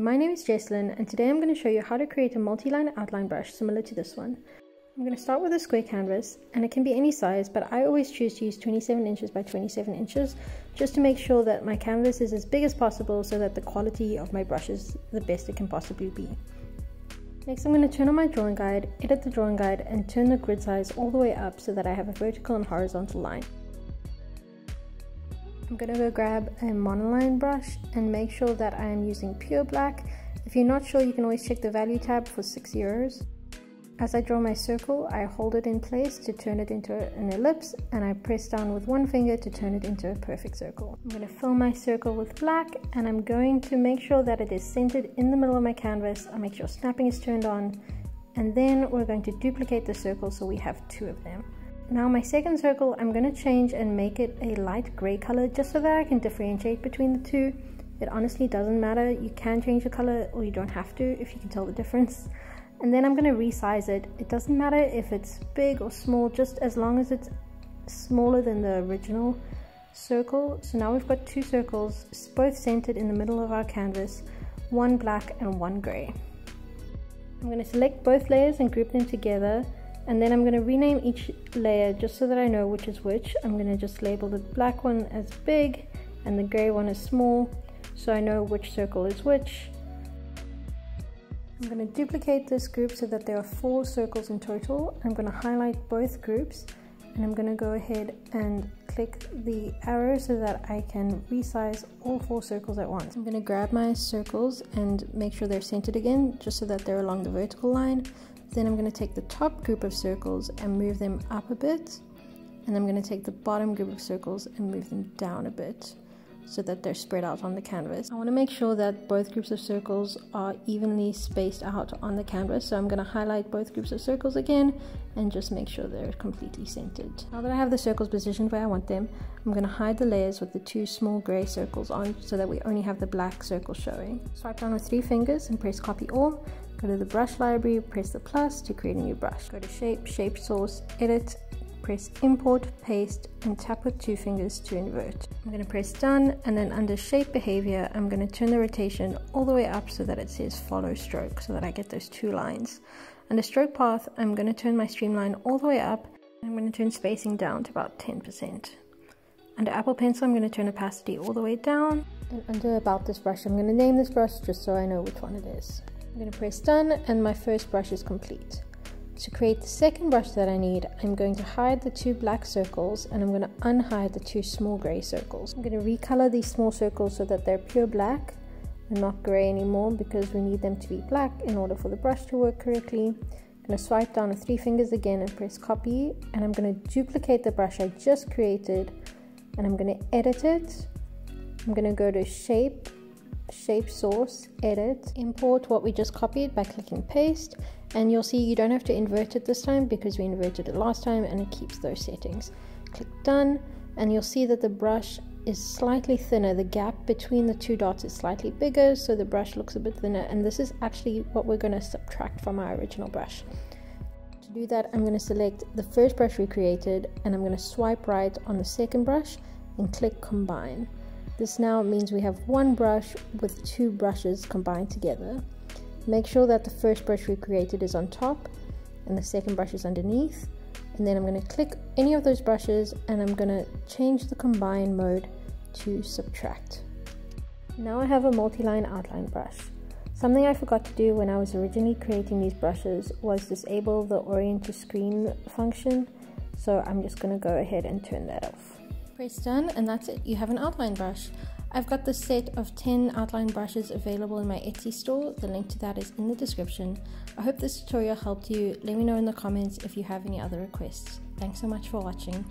My name is Jess Lynn and today I'm going to show you how to create a multi-line outline brush similar to this one. I'm going to start with a square canvas and it can be any size but I always choose to use 27 inches by 27 inches just to make sure that my canvas is as big as possible so that the quality of my brush is the best it can possibly be. Next I'm going to turn on my drawing guide, edit the drawing guide and turn the grid size all the way up so that I have a vertical and horizontal line. I'm to go grab a monoline brush and make sure that I am using pure black. If you're not sure, you can always check the value tab for 6 zeros. As I draw my circle, I hold it in place to turn it into an ellipse and I press down with one finger to turn it into a perfect circle. I'm going to fill my circle with black and I'm going to make sure that it is centered in the middle of my canvas. I make sure snapping is turned on and then we're going to duplicate the circle so we have two of them. Now my second circle, I'm going to change and make it a light gray color just so that I can differentiate between the two. It honestly doesn't matter. You can change the color or you don't have to if you can tell the difference. And then I'm going to resize it. It doesn't matter if it's big or small, just as long as it's smaller than the original circle. So now we've got two circles, both centered in the middle of our canvas, one black and one gray. I'm going to select both layers and group them together and then I'm going to rename each layer just so that I know which is which. I'm going to just label the black one as big and the gray one as small so I know which circle is which. I'm going to duplicate this group so that there are four circles in total. I'm going to highlight both groups and I'm going to go ahead and click the arrow so that I can resize all four circles at once. I'm going to grab my circles and make sure they're centered again just so that they're along the vertical line. Then I'm going to take the top group of circles and move them up a bit. And I'm going to take the bottom group of circles and move them down a bit so that they're spread out on the canvas. I want to make sure that both groups of circles are evenly spaced out on the canvas. So I'm going to highlight both groups of circles again and just make sure they're completely centered. Now that I have the circles positioned where I want them, I'm going to hide the layers with the two small gray circles on so that we only have the black circle showing. Swipe down with three fingers and press copy all Go to the brush library, press the plus to create a new brush. Go to shape, shape source, edit, press import, paste, and tap with two fingers to invert. I'm going to press done, and then under shape behavior, I'm going to turn the rotation all the way up so that it says follow stroke, so that I get those two lines. Under stroke path, I'm going to turn my streamline all the way up, and I'm going to turn spacing down to about 10%. Under Apple Pencil, I'm going to turn opacity all the way down. And under about this brush, I'm going to name this brush just so I know which one it is. I'm going to press done and my first brush is complete. To create the second brush that I need, I'm going to hide the two black circles and I'm going to unhide the two small grey circles. I'm going to recolor these small circles so that they're pure black and not grey anymore because we need them to be black in order for the brush to work correctly. I'm going to swipe down with three fingers again and press copy and I'm going to duplicate the brush I just created and I'm going to edit it. I'm going to go to shape shape source, edit, import what we just copied by clicking paste and you'll see you don't have to invert it this time because we inverted it last time and it keeps those settings. Click done and you'll see that the brush is slightly thinner. The gap between the two dots is slightly bigger so the brush looks a bit thinner and this is actually what we're going to subtract from our original brush. To do that I'm going to select the first brush we created and I'm going to swipe right on the second brush and click combine. This now means we have one brush with two brushes combined together. Make sure that the first brush we created is on top and the second brush is underneath. And then I'm going to click any of those brushes and I'm going to change the combine mode to subtract. Now I have a multi-line outline brush. Something I forgot to do when I was originally creating these brushes was disable the orient to screen function. So I'm just going to go ahead and turn that off. Press done and that's it, you have an outline brush. I've got the set of 10 outline brushes available in my Etsy store. The link to that is in the description. I hope this tutorial helped you. Let me know in the comments if you have any other requests. Thanks so much for watching.